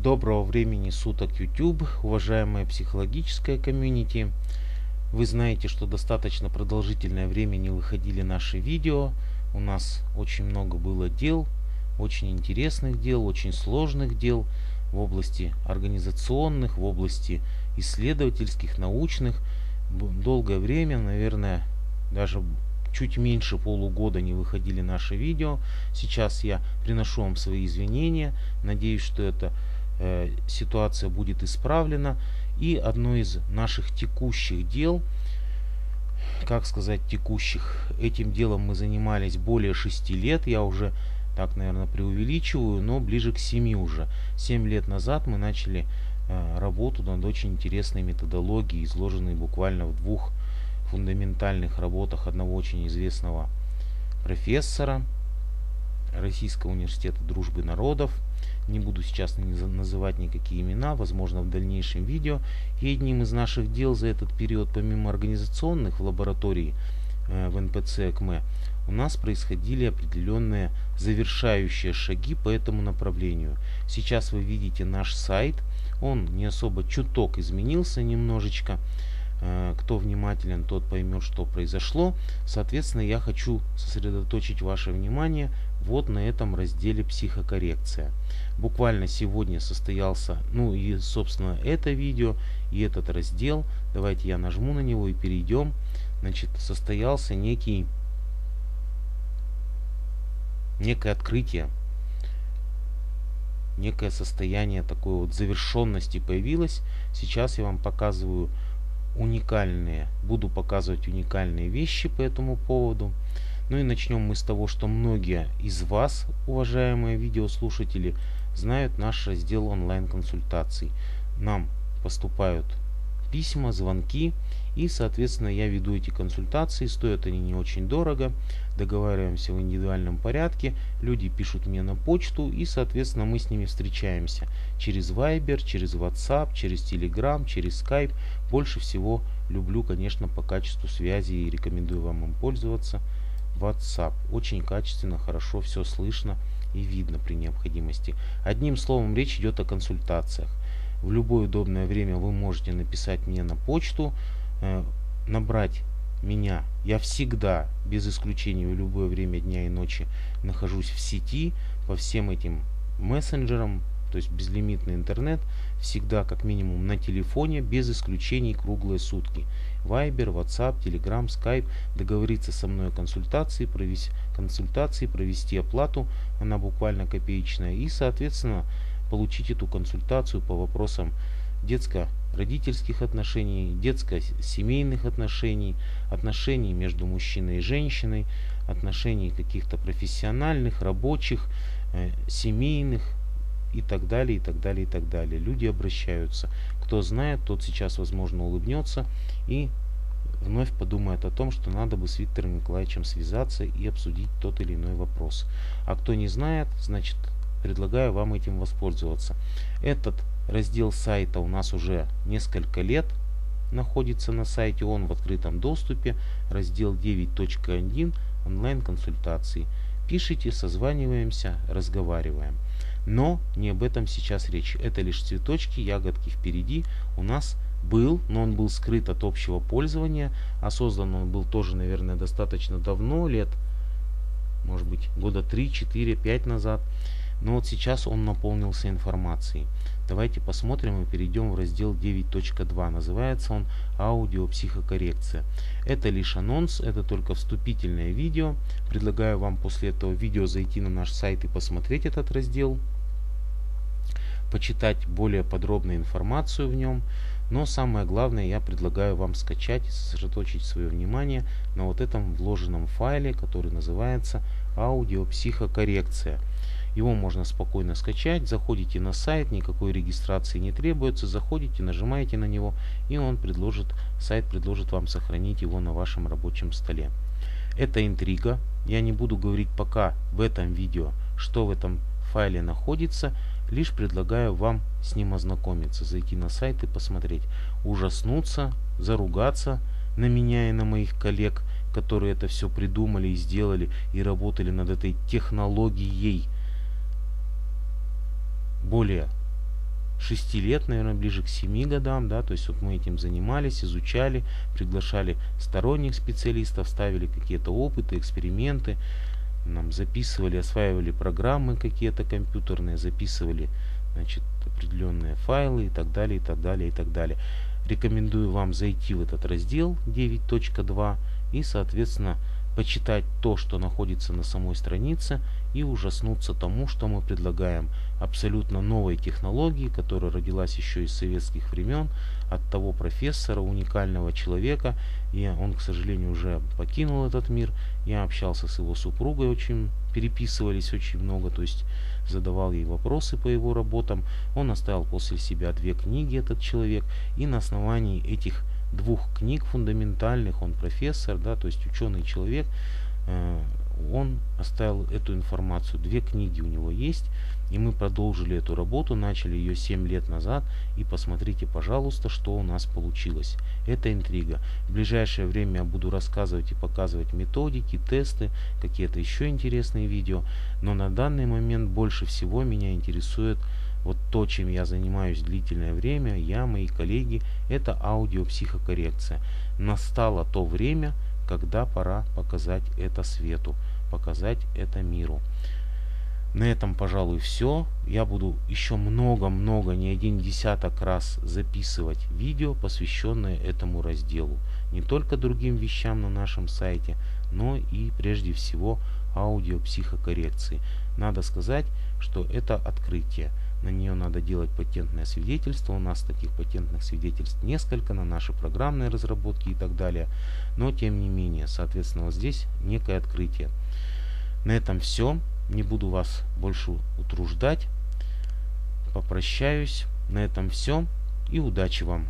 Доброго времени суток YouTube, уважаемая психологическая комьюнити. Вы знаете, что достаточно продолжительное время не выходили наши видео. У нас очень много было дел, очень интересных дел, очень сложных дел в области организационных, в области исследовательских, научных. Долгое время, наверное, даже чуть меньше полугода не выходили наши видео. Сейчас я приношу вам свои извинения. Надеюсь, что эта э, ситуация будет исправлена. И одно из наших текущих дел, как сказать текущих, этим делом мы занимались более 6 лет. Я уже так, наверное, преувеличиваю, но ближе к 7 уже. 7 лет назад мы начали э, работу над очень интересной методологией, изложенной буквально в двух фундаментальных работах одного очень известного профессора Российского университета дружбы народов. Не буду сейчас называть никакие имена, возможно в дальнейшем видео. И одним из наших дел за этот период, помимо организационных в лаборатории э, в НПЦ ЭКМЭ, у нас происходили определенные завершающие шаги по этому направлению. Сейчас вы видите наш сайт. Он не особо чуток изменился немножечко. Э, кто внимателен, тот поймет, что произошло. Соответственно, я хочу сосредоточить ваше внимание вот на этом разделе психокоррекция. Буквально сегодня состоялся, ну и собственно это видео и этот раздел. Давайте я нажму на него и перейдем. Значит, состоялся некий, некое открытие, некое состояние такой вот завершенности появилось. Сейчас я вам показываю уникальные, буду показывать уникальные вещи по этому поводу. Ну и начнем мы с того, что многие из вас, уважаемые видеослушатели, знают наш раздел онлайн-консультаций. Нам поступают письма, звонки, и, соответственно, я веду эти консультации, стоят они не очень дорого, договариваемся в индивидуальном порядке, люди пишут мне на почту, и, соответственно, мы с ними встречаемся через Viber, через WhatsApp, через Telegram, через Skype. Больше всего люблю, конечно, по качеству связи и рекомендую вам им пользоваться WhatsApp. Очень качественно, хорошо все слышно и видно при необходимости. Одним словом, речь идет о консультациях. В любое удобное время вы можете написать мне на почту, набрать меня, я всегда, без исключения в любое время дня и ночи, нахожусь в сети по всем этим мессенджерам, то есть безлимитный интернет, всегда как минимум на телефоне, без исключений круглые сутки. Viber, WhatsApp, Telegram, Skype, договориться со мной о консультации, провести, консультации, провести оплату, она буквально копеечная, и, соответственно, получить эту консультацию по вопросам детско-родительских отношений, детско-семейных отношений, отношений между мужчиной и женщиной, отношений каких-то профессиональных, рабочих, э, семейных и так далее, и так далее, и так далее. Люди обращаются. Кто знает, тот сейчас, возможно, улыбнется и вновь подумает о том, что надо бы с Виктором Николаевичем связаться и обсудить тот или иной вопрос. А кто не знает, значит, предлагаю вам этим воспользоваться. Этот Раздел сайта у нас уже несколько лет находится на сайте, он в открытом доступе. Раздел 9.1 онлайн-консультации. Пишите, созваниваемся, разговариваем. Но не об этом сейчас речь. Это лишь цветочки, ягодки впереди. У нас был, но он был скрыт от общего пользования. А создан он был тоже, наверное, достаточно давно, лет, может быть, года 3, 4, 5 назад. Но вот сейчас он наполнился информацией. Давайте посмотрим и перейдем в раздел 9.2. Называется он «Аудиопсихокоррекция». Это лишь анонс, это только вступительное видео. Предлагаю вам после этого видео зайти на наш сайт и посмотреть этот раздел. Почитать более подробную информацию в нем. Но самое главное, я предлагаю вам скачать и сосредоточить свое внимание на вот этом вложенном файле, который называется «Аудиопсихокоррекция». Его можно спокойно скачать. Заходите на сайт, никакой регистрации не требуется. Заходите, нажимаете на него, и он предложит, сайт предложит вам сохранить его на вашем рабочем столе. Это интрига. Я не буду говорить пока в этом видео, что в этом файле находится. Лишь предлагаю вам с ним ознакомиться, зайти на сайт и посмотреть. Ужаснуться, заругаться на меня и на моих коллег, которые это все придумали и сделали и работали над этой технологией более 6 лет, наверное, ближе к 7 годам, да, то есть вот мы этим занимались, изучали, приглашали сторонних специалистов, ставили какие-то опыты, эксперименты, нам записывали, осваивали программы какие-то компьютерные, записывали, значит, определенные файлы и так далее, и так далее, и так далее. Рекомендую вам зайти в этот раздел 9.2 и, соответственно, почитать то, что находится на самой странице и ужаснуться тому, что мы предлагаем. Абсолютно новой технологии, которая родилась еще из советских времен, от того профессора, уникального человека. И он, к сожалению, уже покинул этот мир. Я общался с его супругой, очень переписывались очень много, то есть задавал ей вопросы по его работам. Он оставил после себя две книги, этот человек, и на основании этих двух книг фундаментальных, он профессор, да, то есть ученый человек, э, он оставил эту информацию. Две книги у него есть, и мы продолжили эту работу, начали ее 7 лет назад, и посмотрите, пожалуйста, что у нас получилось. Это интрига. В ближайшее время я буду рассказывать и показывать методики, тесты, какие-то еще интересные видео, но на данный момент больше всего меня интересует вот то, чем я занимаюсь длительное время, я, мои коллеги, это аудиопсихокоррекция. Настало то время, когда пора показать это свету, показать это миру. На этом, пожалуй, все. Я буду еще много-много, не один десяток раз записывать видео, посвященные этому разделу. Не только другим вещам на нашем сайте, но и прежде всего аудиопсихокоррекции. Надо сказать, что это открытие на нее надо делать патентное свидетельство. У нас таких патентных свидетельств несколько на наши программные разработки и так далее. Но тем не менее, соответственно, вот здесь некое открытие. На этом все. Не буду вас больше утруждать. Попрощаюсь. На этом все. И удачи вам!